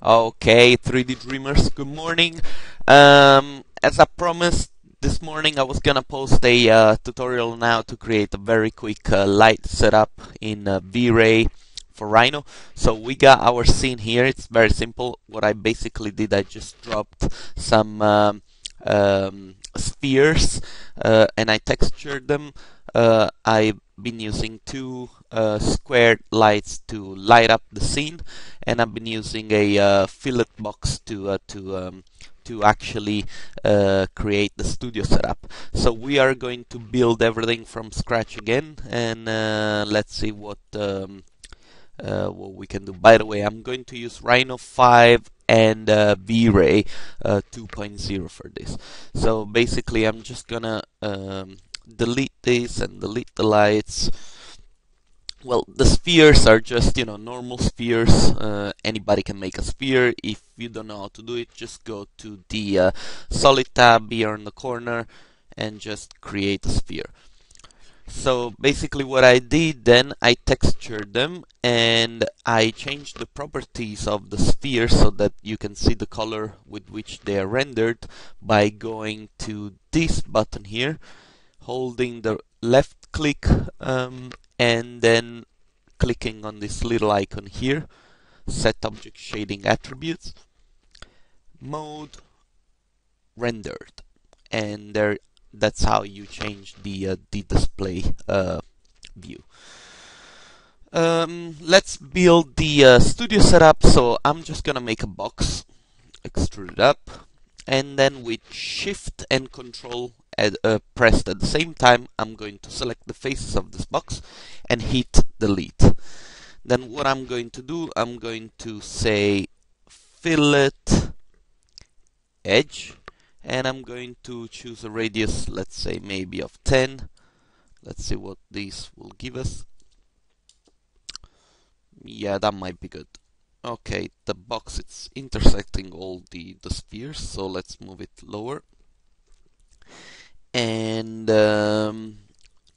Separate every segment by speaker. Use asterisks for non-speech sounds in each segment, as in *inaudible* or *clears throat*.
Speaker 1: Okay, 3D Dreamers, good morning. Um, as I promised this morning, I was gonna post a uh, tutorial now to create a very quick uh, light setup in uh, V-Ray for Rhino. So we got our scene here. It's very simple. What I basically did, I just dropped some um, um, spheres uh, and I textured them. Uh, I've been using two uh, squared lights to light up the scene, and I've been using a uh, fillet box to uh, to um, to actually uh, create the studio setup. So we are going to build everything from scratch again, and uh, let's see what um, uh, what we can do. By the way, I'm going to use Rhino 5 and uh, V-Ray uh, 2.0 for this. So basically, I'm just gonna um, delete this and delete the lights. Well the spheres are just you know normal spheres. Uh, anybody can make a sphere. If you don't know how to do it just go to the uh, solid tab here in the corner and just create a sphere. So basically what I did then I textured them and I changed the properties of the sphere so that you can see the color with which they are rendered by going to this button here holding the left click um, and then clicking on this little icon here set object shading attributes mode rendered. And there that's how you change the uh, the display uh, view. Um, let's build the uh, studio setup. So I'm just gonna make a box extrude it up and then with shift and control at, uh, pressed at the same time, I'm going to select the faces of this box and hit delete. Then what I'm going to do, I'm going to say fillet edge and I'm going to choose a radius, let's say maybe of 10. Let's see what this will give us. Yeah, that might be good. Okay, the box it's intersecting all the, the spheres, so let's move it lower and um,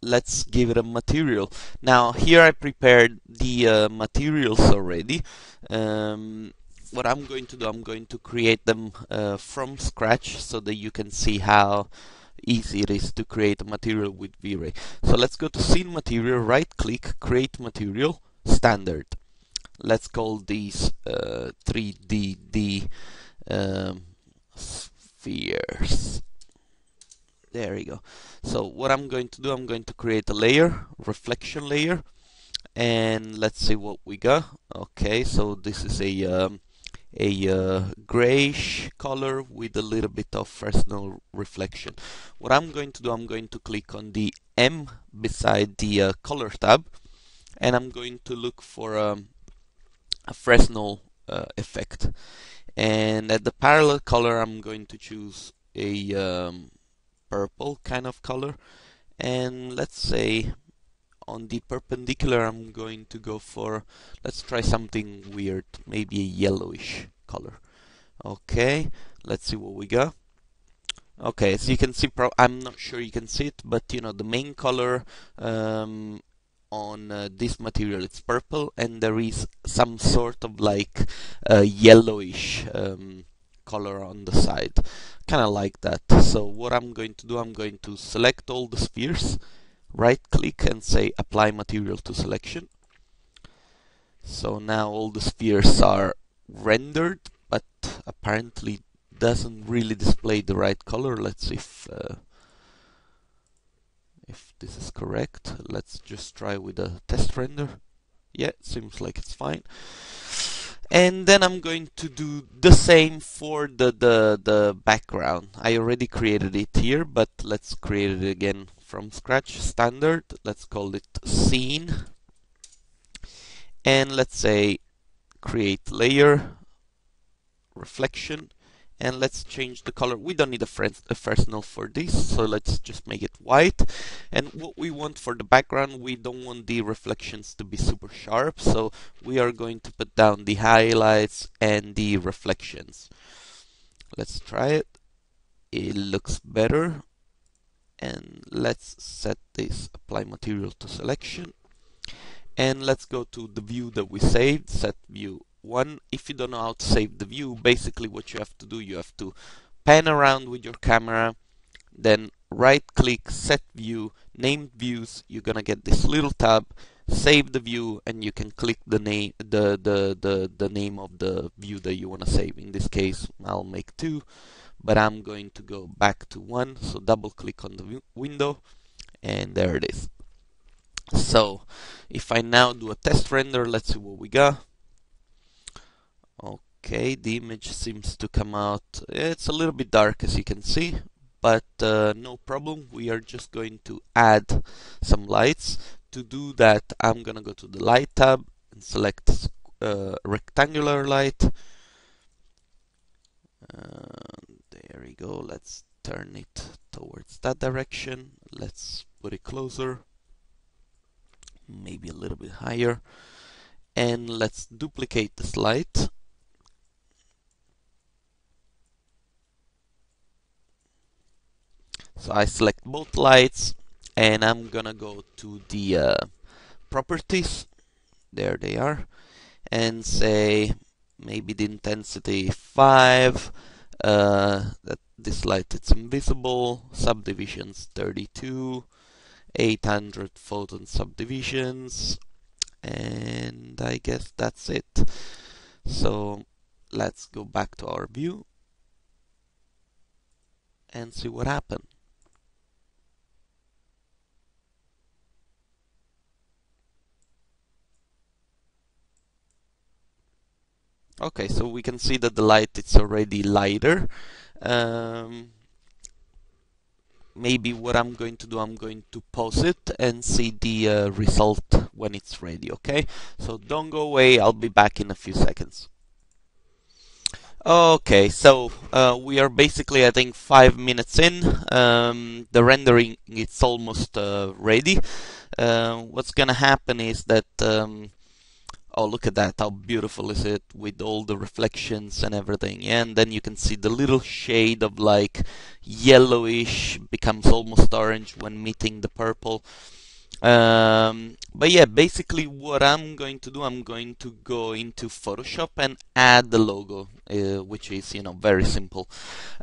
Speaker 1: let's give it a material. Now here I prepared the uh, materials already. Um, what I'm going to do, I'm going to create them uh, from scratch so that you can see how easy it is to create a material with V-Ray. So let's go to scene material, right click, create material, standard. Let's call these uh, 3D um, spheres there you go. So what I'm going to do I'm going to create a layer reflection layer and let's see what we got. Okay so this is a um, a uh, grayish color with a little bit of Fresnel reflection. What I'm going to do I'm going to click on the M beside the uh, color tab and I'm going to look for um, a Fresnel uh, effect. And at the parallel color I'm going to choose a um, purple kind of color. And let's say on the perpendicular I'm going to go for let's try something weird maybe a yellowish color. Okay let's see what we got. Okay so you can see I'm not sure you can see it but you know the main color um, on uh, this material it's purple and there is some sort of like uh, yellowish um, color on the side. Kind of like that. So what I'm going to do, I'm going to select all the spheres, right click and say apply material to selection. So now all the spheres are rendered, but apparently doesn't really display the right color. Let's see if uh, if this is correct. Let's just try with a test render. Yeah, seems like it's fine and then I'm going to do the same for the, the, the background. I already created it here, but let's create it again from scratch. Standard, let's call it scene. And let's say create layer, reflection, and let's change the color. We don't need a, a Fresnel for this, so let's just make it white. And what we want for the background, we don't want the reflections to be super sharp, so we are going to put down the highlights and the reflections. Let's try it. It looks better. And let's set this apply material to selection. And let's go to the view that we saved, set view one, if you don't know how to save the view, basically what you have to do, you have to pan around with your camera, then right click, set view, name views, you're gonna get this little tab, save the view, and you can click the name, the, the, the, the name of the view that you wanna save. In this case, I'll make two, but I'm going to go back to one, so double click on the window, and there it is. So, if I now do a test render, let's see what we got. Okay, the image seems to come out, it's a little bit dark as you can see, but uh, no problem, we are just going to add some lights. To do that, I'm gonna go to the light tab and select uh, rectangular light. Uh, there we go, let's turn it towards that direction. Let's put it closer, maybe a little bit higher. And let's duplicate this light So I select both lights and I'm gonna go to the uh, properties, there they are, and say maybe the intensity 5, uh, that this light is invisible, subdivisions 32, 800 photon subdivisions, and I guess that's it. So let's go back to our view and see what happened. Okay, so we can see that the light is already lighter. Um, maybe what I'm going to do, I'm going to pause it and see the uh, result when it's ready, okay? So don't go away, I'll be back in a few seconds. Okay, so uh, we are basically, I think, five minutes in. Um, the rendering is almost uh, ready. Uh, what's gonna happen is that um, oh look at that how beautiful is it with all the reflections and everything. And then you can see the little shade of like yellowish becomes almost orange when meeting the purple. Um, but yeah basically what I'm going to do I'm going to go into Photoshop and add the logo uh, which is you know very simple.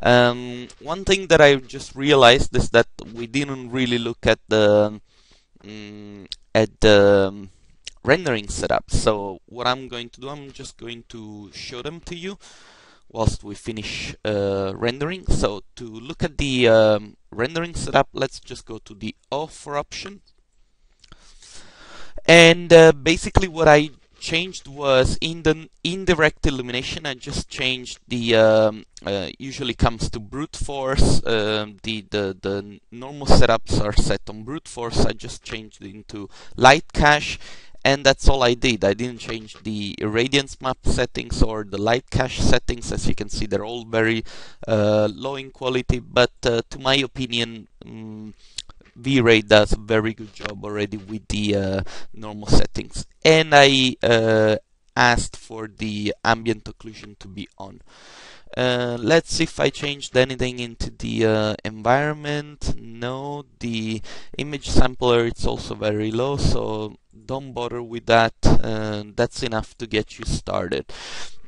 Speaker 1: Um, one thing that I just realized is that we didn't really look at the um, at the rendering setup. So what I'm going to do, I'm just going to show them to you whilst we finish uh, rendering. So to look at the um, rendering setup, let's just go to the offer option. And uh, basically what I changed was in the indirect illumination I just changed the um, uh, usually comes to brute force um, the, the the normal setups are set on brute force I just changed it into light cache and that's all I did. I didn't change the irradiance map settings or the light cache settings. As you can see, they're all very uh, low in quality, but uh, to my opinion, um, V-Ray does a very good job already with the uh, normal settings. And I uh, asked for the ambient occlusion to be on. Uh, let's see if I changed anything into the uh, environment. No, the image sampler it's also very low, so don't bother with that. Uh, that's enough to get you started.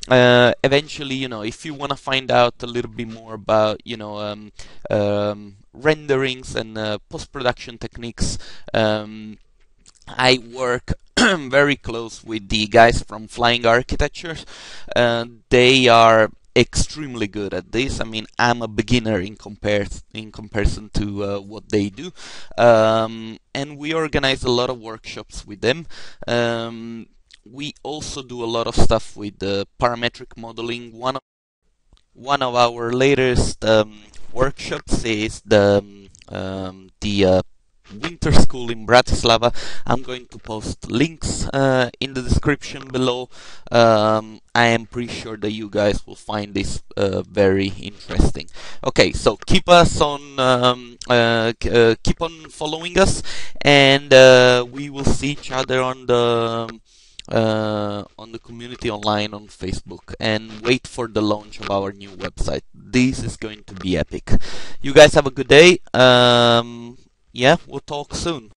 Speaker 1: Uh, eventually, you know, if you want to find out a little bit more about, you know, um, um, renderings and uh, post-production techniques, um, I work *clears throat* very close with the guys from Flying Architectures. Uh, they are extremely good at this. I mean, I'm a beginner in compar- in comparison to uh, what they do, um, and we organize a lot of workshops with them. Um, we also do a lot of stuff with the parametric modeling. One of one of our latest um, workshops is the um, the uh, winter school in Bratislava. I'm going to post links uh, in the description below. Um, I am pretty sure that you guys will find this uh, very interesting. Okay, so keep us on, um, uh, uh keep on following us, and uh, we will see each other on the. Uh, on the community online on Facebook and wait for the launch of our new website. This is going to be epic. You guys have a good day. Um, yeah, we'll talk soon.